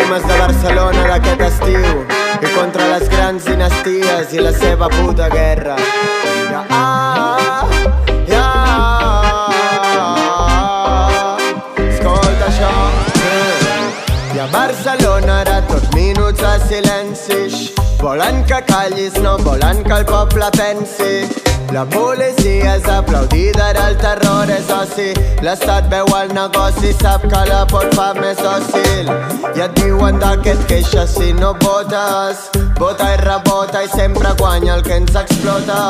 víctimes de Barcelona d'aquest estiu i contra les grans dinasties i la seva puta guerra. Ja, ah, ja. Escolta això. I a Barcelona ara tot minuts de silenci. Volen que callis, no volen que el poble pensi. La policia és aplaudida, ara el terror és oci. L'estat veu el negoci, sap que la pot fa més dòcil. I et diuen de què et queixes si no votes. Vota i rebota i sempre guanya el que ens explota.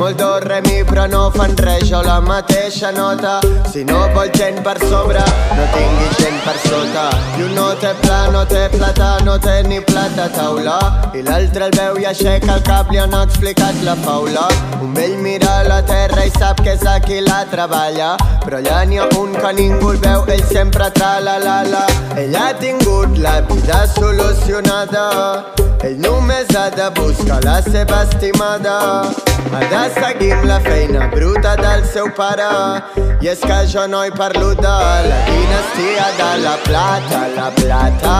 Molt do, mi, però no fan res, jo la mateixa nota. Si no vol gent per sobre, no tingui gent per. I un no té pla, no té plata, no té ni plata a taula. I l'altre el veu i aixeca el cap, li han explicat la faula. Un vell mira la terra i sap que és aquí la treballa. Però allà n'hi ha un que ningú el veu, ell sempre tra la la la. Ell ha tingut la vida solucionada. Ell només ha de buscar la seva estimada. Ha de seguir la feina bruta del seu pare. I és que jo no hi parlo de la dinastia de la plata, la plata.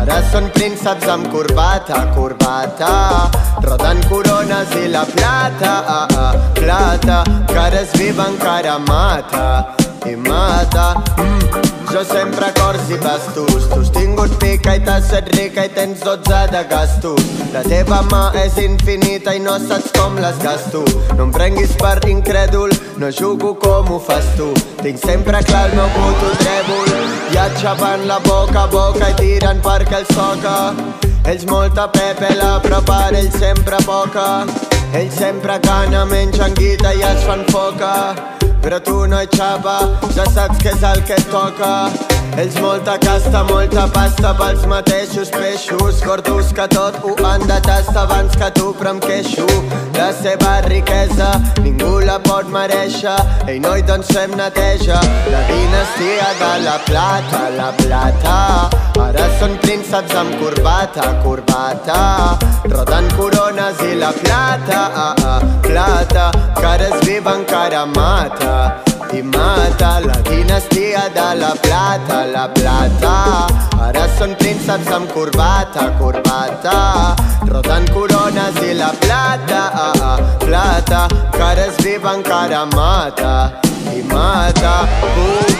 Ara són prínceps amb corbata, corbata. Roden corones i la plata, ah, ah, plata. Que ara és viva encara mata i mata. Mm. Jo sempre cors i bastos. Tu has tingut pica i t'has set rica i tens dotze de gastos. La teva mà és infinita i no saps com les gasto. No em prenguis per incrèdul, no jugo com ho fas tu. Tinc sempre clar el meu puto trèvol. Ja xapant la boca a boca i tirant perquè el soca. Ells molta pepela, però per ells sempre poca. Ells sempre gana, mengen guita i es fan foca però tu no hi xapa, ja saps que és el que toca. Ells molta casta, molta pasta pels mateixos peixos gordos que tot ho han de tastar abans que tu però em queixo la seva riquesa. Ningú la pot mereixer ei noi doncs fem neteja. La dinastia de la plata la plata ara són prínceps amb corbata corbata. Roden corones i la plata ah, ah, plata que ara viva encara mata i mata la dinastia de la plata, la plata. Ara són prínceps amb corbata, corbata. Roden corones i la plata, ah, ah, plata. Que ara viva encara mata i mata. Uh.